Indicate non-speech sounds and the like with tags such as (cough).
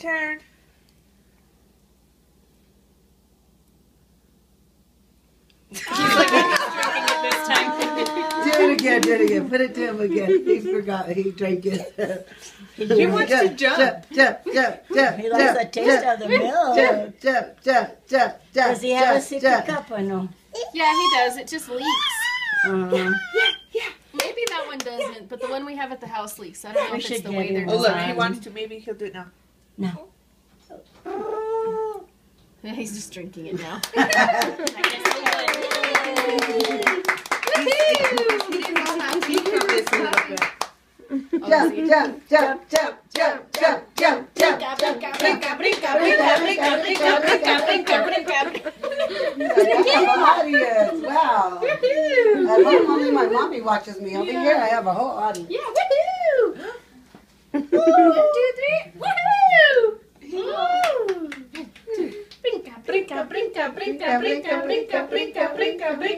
turn. He's like drinking it this time. Do it again, do it again. Put it to him again. He forgot he drank it. He wants to jump. Jump, jump, jump, jump. He likes the taste of the milk. Jump, jump, jump, jump, jump. Does he have a jump, sippy jump. cup or no? Yeah, he does. It just leaks. Uh, Maybe that one doesn't, but the one we have at the house leaks. I don't know We if it's the way they're him Oh, look, he wants to. Maybe he'll do it now. No. (laughs) Yeah, he's just drinking it now. He didn't know how to become this little bit. Jump, jump, jump, jump, jump, jump, jump, jump. Brinca, brinca, brinca, brinca, brinca, brinca, brinca, brinca, brinca. That's how hot he is. Wow. At home, only my mommy watches me. Over here, I have a whole audience. Yeah, woohoo! Brinca, brinca, brinca, brinca, brinca, brinca, brinca, brinca.